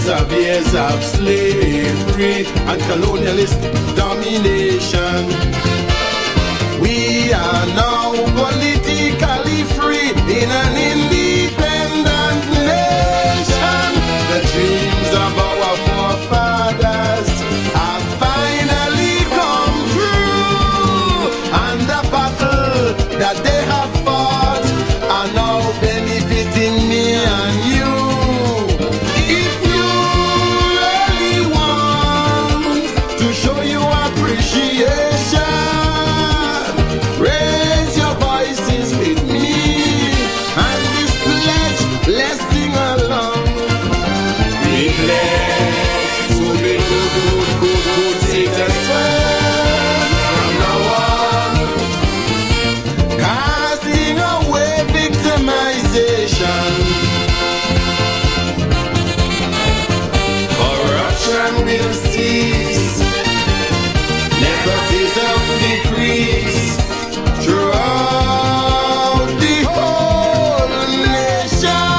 years of years of slavery and colonialist domination. We are now believing we'll cease. Nepotism decrease throughout the whole nation.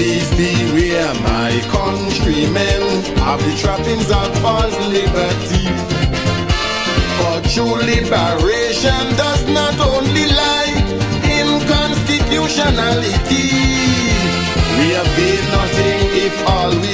Please beware, my countrymen, of the trappings of false liberty. For true liberation does not only lie in constitutionality. We avail nothing if all we